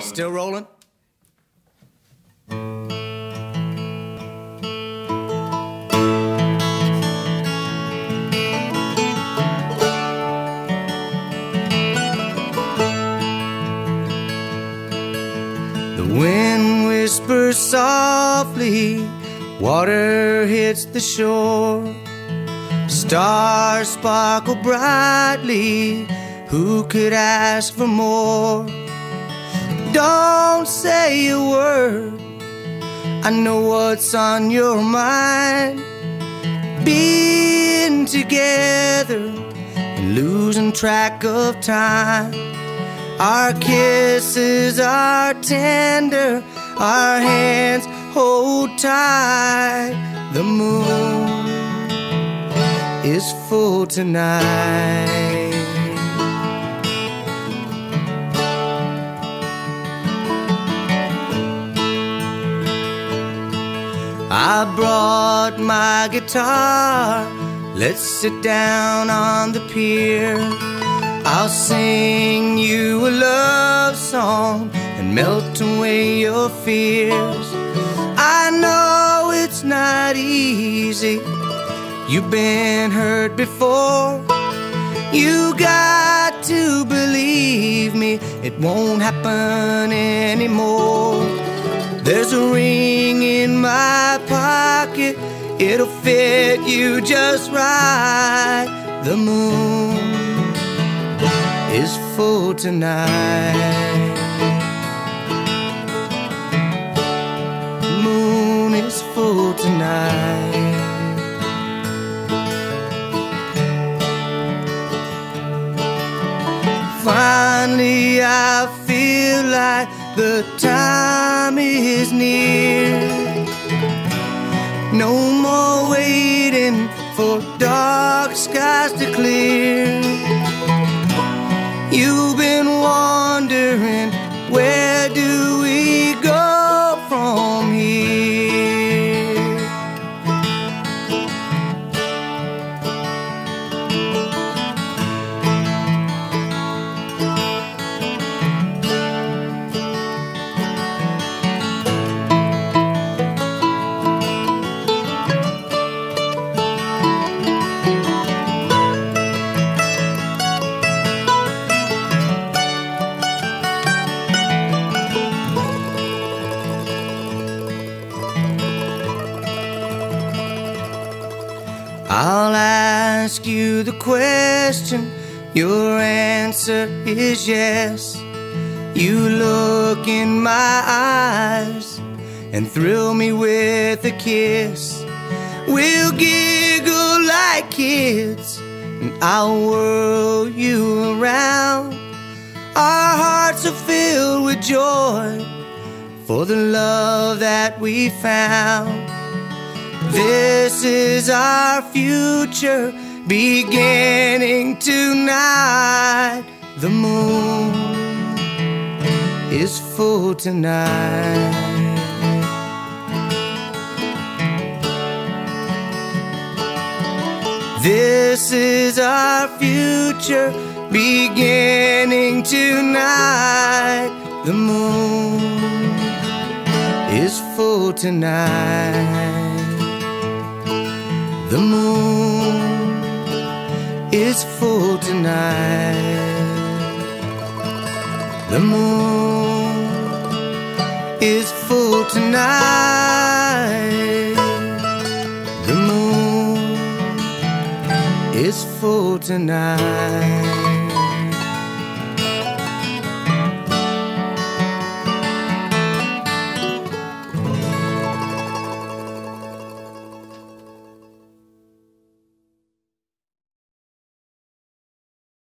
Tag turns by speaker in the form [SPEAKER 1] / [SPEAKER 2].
[SPEAKER 1] Still rolling? The wind whispers softly, water hits the shore. Stars sparkle brightly, who could ask for more? Don't say a word, I know what's on your mind. Being together and losing track of time. Our kisses are tender, our hands hold tight. The moon is full tonight. I brought my guitar. Let's sit down on the pier. I'll sing you a love song and melt away your fears. I know it's not easy. You've been hurt before. You got to believe me, it won't happen anymore. There's a ring it'll fit you just right. The moon is full tonight. Moon is full tonight. Finally, I feel like the time is near. No more waiting for dark skies to clear. You've been wondering where I'll ask you the question, your answer is yes. You look in my eyes and thrill me with a kiss. We'll giggle like kids, and I'll whirl you around. Our hearts are filled with joy for the love that we found. This is our future beginning tonight. The moon is full tonight. This is our future beginning tonight. The moon is full tonight. The moon is full tonight. The moon is full tonight. The moon is full tonight.